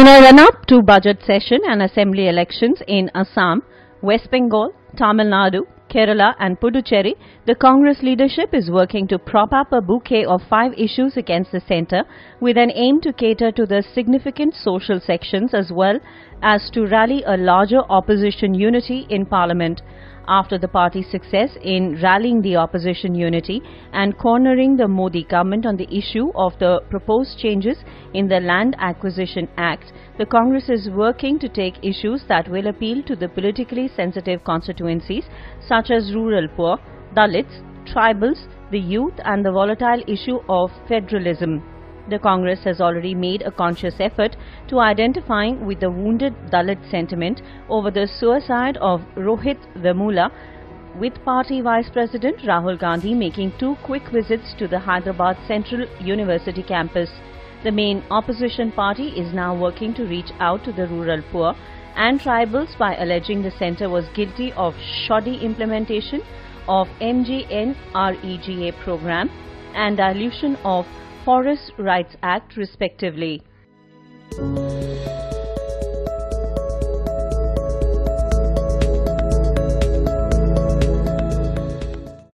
In a run-up to budget session and assembly elections in Assam, West Bengal, Tamil Nadu, Kerala and Puducherry, the Congress leadership is working to prop up a bouquet of five issues against the centre with an aim to cater to the significant social sections as well as to rally a larger opposition unity in parliament after the party's success in rallying the opposition unity and cornering the Modi government on the issue of the proposed changes in the Land Acquisition Act, the Congress is working to take issues that will appeal to the politically sensitive constituencies such as rural poor, Dalits, tribals, the youth and the volatile issue of federalism. The Congress has already made a conscious effort to identifying with the wounded Dalit sentiment over the suicide of Rohith Vemula with party Vice President Rahul Gandhi making two quick visits to the Hyderabad Central University campus. The main opposition party is now working to reach out to the rural poor and tribals by alleging the centre was guilty of shoddy implementation of MGNREGA program and dilution of Forest Rights Act respectively.